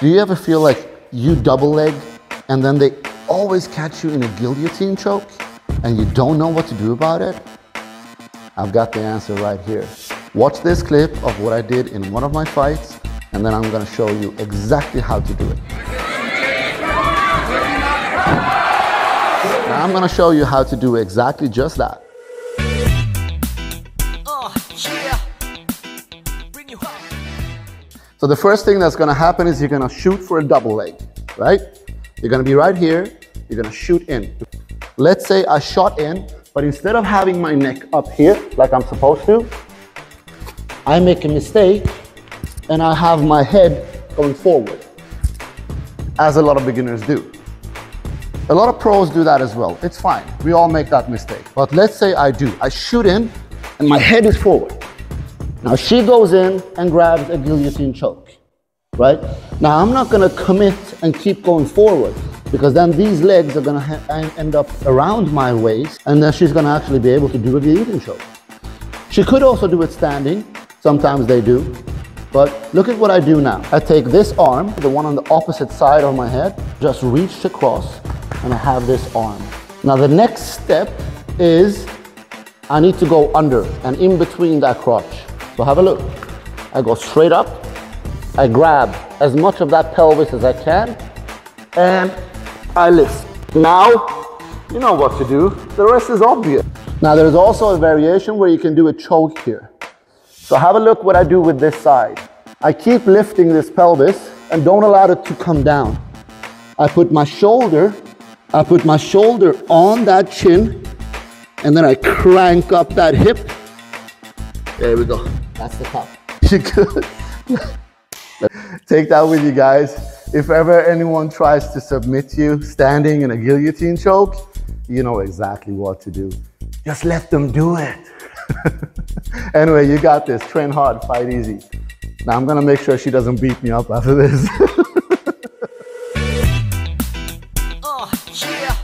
Do you ever feel like you double leg and then they always catch you in a guillotine choke and you don't know what to do about it? I've got the answer right here. Watch this clip of what I did in one of my fights and then I'm gonna show you exactly how to do it. Now I'm gonna show you how to do exactly just that. So the first thing that's gonna happen is you're gonna shoot for a double leg, right? You're gonna be right here, you're gonna shoot in. Let's say I shot in, but instead of having my neck up here, like I'm supposed to, I make a mistake and I have my head going forward, as a lot of beginners do. A lot of pros do that as well. It's fine. We all make that mistake. But let's say I do. I shoot in and my head is forward. Now she goes in and grabs a guillotine choke, right? Now I'm not gonna commit and keep going forward because then these legs are gonna end up around my waist and then she's gonna actually be able to do a guillotine choke. She could also do it standing, sometimes they do, but look at what I do now. I take this arm, the one on the opposite side of my head, just reach across and I have this arm. Now the next step is I need to go under and in between that crotch. So have a look. I go straight up, I grab as much of that pelvis as I can, and I lift. Now, you know what to do. The rest is obvious. Now there's also a variation where you can do a choke here. So have a look what I do with this side. I keep lifting this pelvis and don't allow it to come down. I put my shoulder, I put my shoulder on that chin, and then I crank up that hip. There we go. That's the cup. You could. Take that with you guys. If ever anyone tries to submit you standing in a guillotine choke, you know exactly what to do. Just let them do it. anyway, you got this. Train hard, fight easy. Now I'm gonna make sure she doesn't beat me up after this. oh, yeah.